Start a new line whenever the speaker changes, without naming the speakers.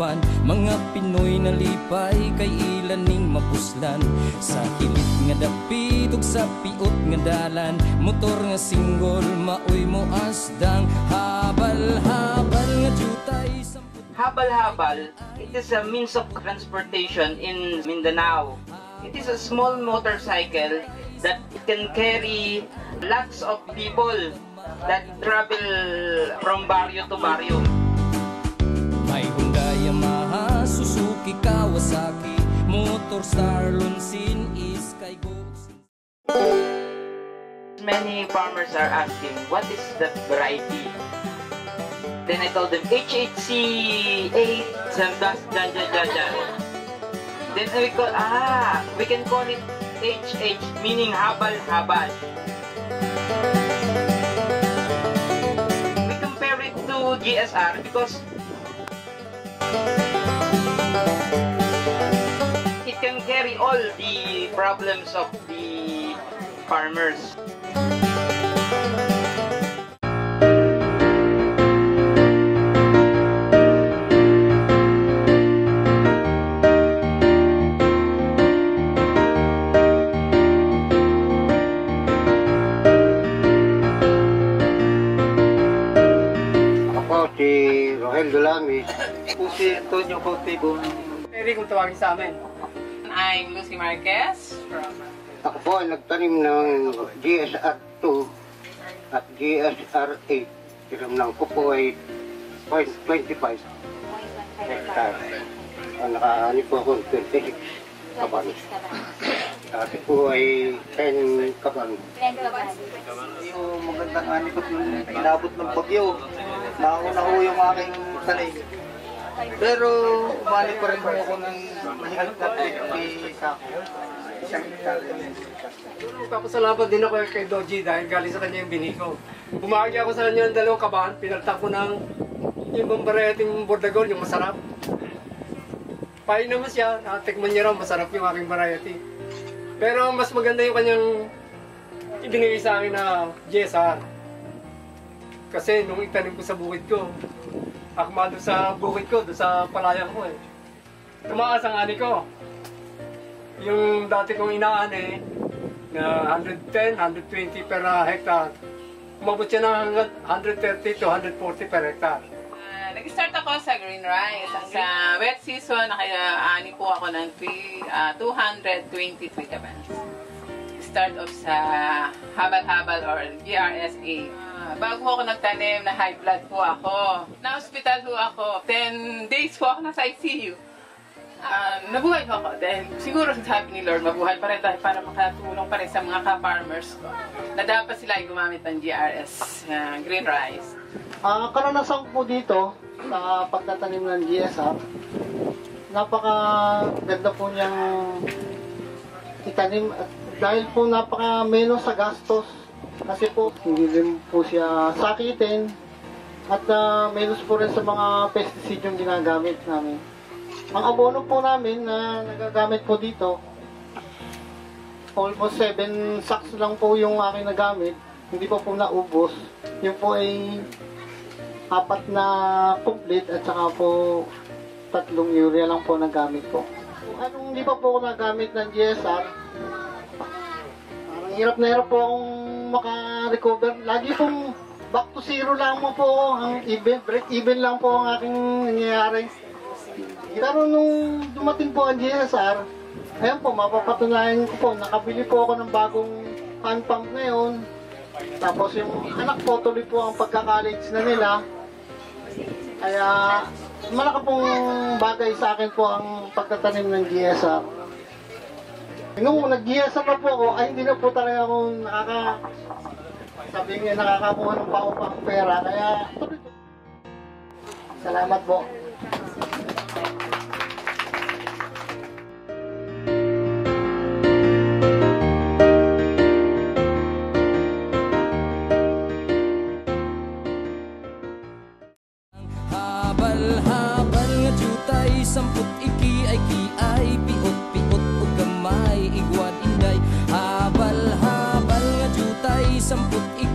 kadapan Mga Pinoy na lipay kay ilan ning mapuslan Sa hilit nga dapit ug sa piot nga dalan Motor nga singgol maoy mo asdang Habal-habal nga jutay
Habal-habal, it is a means of transportation in Mindanao. It is a small motorcycle that can carry lots of people that travel from barrio to barrio.
Motor Star, Lonsin, Iskay, Goksin
Many farmers are asking, what is the variety? Then I told them, HHC 8, some dust, dyan, dyan, dyan, dyan. Then we call, ah, we can call it HH, meaning habal-habal. We compare it to GSR because carry all the problems of the farmers.
Si Rohel Dulamis. Po si Antonio Cautibon.
Pwede kung tawagin sa amin.
I'm Lucy Marquez from
Ako po ay nagtanim ng GSR 2 at GSR 8. Tinamnan ko po ay 0.25 hectare. Ang nakaani po ako ng 26 kaban. Dati po ay 10 kaban.
Yung magandang ani ko inabot ng bagyo. Nauna ko yung aking tanim. Pero umani pa rin ako ng mahigit na 50 sako. Isang.
Papasalamat din ako kay Doji dahil galing sa kanya yung biniko. Bumagi ako sa kanya ng dalawang kabahan, pinaltak ko ng yung bambareting bordagol, yung masarap. Pahay naman siya, natikman niya raw, masarap yung aking variety. Pero mas maganda yung kanyang ibinigay sa akin na GSR. Kasi nung itanim ko sa bukid ko, akma doon sa bukid ko, doon sa palayan ko eh. Tumaas ang ani ko. Yung dati kong inaani, na 110, 120 per uh, hectare. Umabot siya ng hanggang 130 to 140 per hectare.
Uh, nag-start ako sa green rice. Sa wet season, nakaya-ani po ako ng three, ah, 223 kabans. Start off sa habal-habal or GRSA. Ah, bago ako nagtanim, na high blood po ako. Na-hospital po ako. 10 days po ako nasa ICU. Ah, nabuhay po ako dahil siguro sabi ni Lord, mabuhay pa rin dahil para makatulong pa rin sa mga ka-farmers ko na dapat sila ay gumamit ng GRS, ah, green rice.
Ah, karanasan ko dito sa pagtatanim ng GSR. Napaka ganda po niyang itanim at dahil po napaka menos sa gastos kasi po hindi din po siya sakitin at ah, menos po rin sa mga pesticide yung ginagamit namin. Ang abono po namin na nagagamit po dito almost 7 sacks lang po yung aking nagamit. Hindi po po naubos. Yung po ay apat na complete at saka po tatlong urea lang po nagamit ko. Anong hindi pa po ako nagamit ng GSR, hirap na hirap po akong maka-recover. Lagi pong back to zero lang mo po ang even, break even lang po ang aking nangyayari. Pero nung dumating po ang GSR, ayun po, mapapatunayan ko po, nakabili po ako ng bagong hand pump ngayon. Tapos yung anak po, tuloy po ang pagka-college na nila. Kaya malaki pong bagay sa akin po ang pagtatanim ng GSR. Nung nag-GSR na po ako, ay hindi na po talaga ako nakaka... Sabi nga nakakakuha ng paupang pera. Kaya Salamat po.
Habal-habal nga jutay Samput Samput iki ay kiay